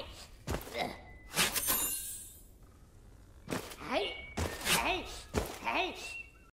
night.